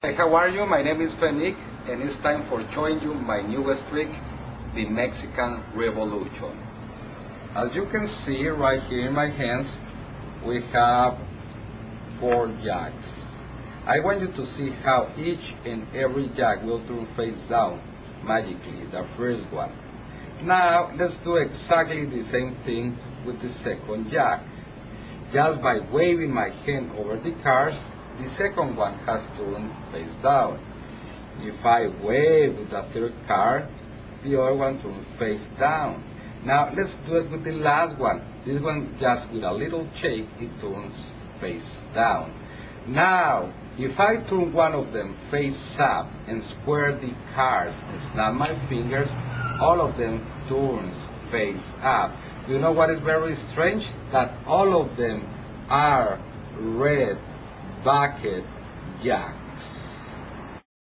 Hey, how are you? My name is Fenick, and it's time for showing you my newest trick, the Mexican Revolution. As you can see right here in my hands, we have four jacks. I want you to see how each and every jack will turn face down magically, the first one. Now, let's do exactly the same thing with the second jack. Just by waving my hand over the cards, the second one has to turned face down. If I wave the third card, the other one turns face down. Now let's do it with the last one. This one just with a little shake, it turns face down. Now, if I turn one of them face up and square the cards and snap my fingers, all of them turns face up. You know what is very strange? That all of them are red bucket jacks.